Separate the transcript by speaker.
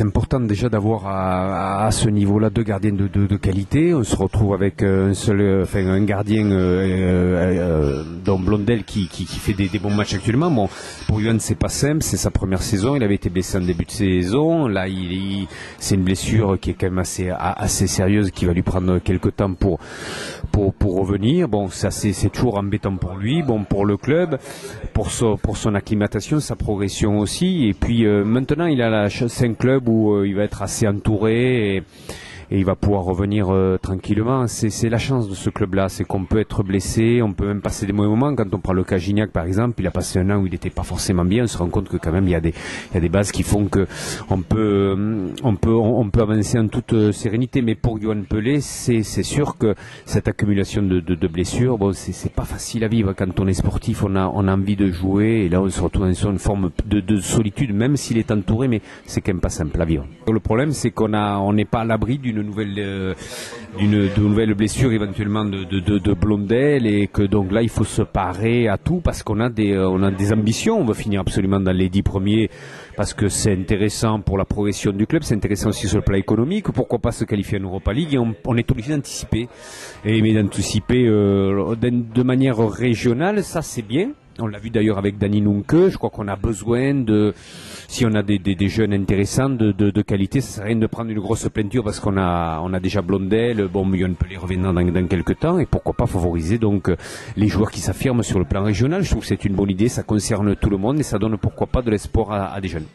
Speaker 1: c'est important déjà d'avoir à, ce niveau-là deux gardiens de, qualité. On se retrouve avec un seul, enfin un gardien, euh, dont Blondel qui, qui, fait des, bons matchs actuellement. Bon, pour Yuan c'est pas simple, c'est sa première saison. Il avait été blessé en début de saison. Là, c'est une blessure qui est quand même assez assez sérieuse, qui va lui prendre quelques temps pour pour, pour revenir. Bon, ça c'est toujours embêtant pour lui, bon pour le club, pour son pour son acclimatation, sa progression aussi. Et puis euh, maintenant, il a la c'est un club où euh, il va être assez entouré. Et, et il va pouvoir revenir euh, tranquillement. C'est la chance de ce club-là, c'est qu'on peut être blessé, on peut même passer des mauvais moments. Quand on prend le cas Gignac, par exemple, il a passé un an où il n'était pas forcément bien. On se rend compte que quand même il y a des, bases qui font que on peut, euh, avancer en toute euh, sérénité. Mais pour Johan Pelé, c'est sûr que cette accumulation de, blessures, bon, c'est pas facile à vivre. Quand on est sportif, on a, envie de jouer et là on se retrouve dans une forme de, de solitude, même s'il est entouré, mais c'est quand même pas simple à vivre. Le problème, c'est qu'on n'est pas à l'abri d'une nouvelle euh, d'une de nouvelles blessures éventuellement de, Blondel et que donc là il faut se parer à tout parce qu'on a des euh, on a des ambitions. On veut finir absolument dans les dix premiers parce que c'est intéressant pour la progression du club c'est intéressant aussi sur le plan économique. Pourquoi pas se qualifier en Europa League et on, est obligé d'anticiper et mais d'anticiper euh, de manière régionale. Ça c'est bien on l'a vu d'ailleurs avec Dani Nunke. Je crois qu'on a besoin de, si on a des, jeunes intéressants de, qualité, ça sert à rien de prendre une grosse peinture parce qu'on a, on a déjà Blondel. Bon, peut les revenir dans, dans quelques temps et pourquoi pas favoriser donc les joueurs qui s'affirment sur le plan régional. Je trouve que c'est une bonne idée. Ça concerne tout le monde et ça donne pourquoi pas de l'espoir à des jeunes.